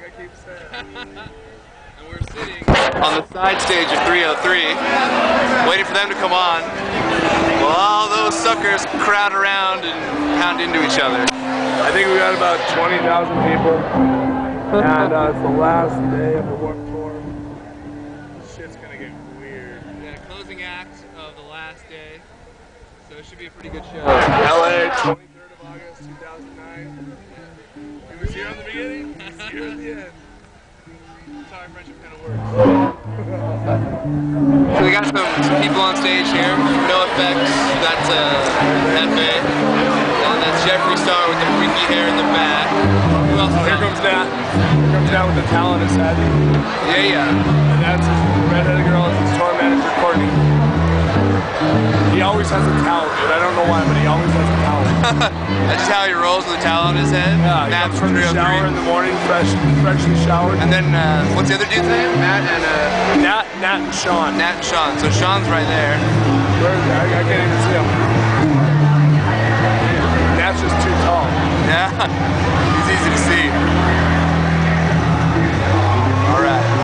like I keep saying. and we're sitting on the side stage of 3oh!3, waiting for them to come on, while all those suckers crowd around and pound into each other. I think we got about 20,000 people, and uh, it's the last day of the Warped Tour. Shit's gonna get weird. Yeah, closing act of the last day, so it should be a pretty good show. LA he was here in the beginning, he's here at the end. That's how our friendship kind of works. So we got some, some people on stage here. NOFX. That's uh, Hefe. And that's Jeffree Star with the freaky hair in the back. Who else is Here comes Nat. Here comes Nat with the towel in his. Yeah, yeah. And that's his redheaded girl, is his tour manager, Courtney. He always has a talent, dude. I don't know why, but he always has a towel. That's just how he rolls with a towel on his head. Yeah, he from the shower in the morning, fresh, freshly showered. And then, uh, what's the other dude's name? Matt and uh, Nat, Nat and Sean. Nat and Sean. So Sean's right there. Where is he? I, I can't even see him. Nat's just too tall. Yeah.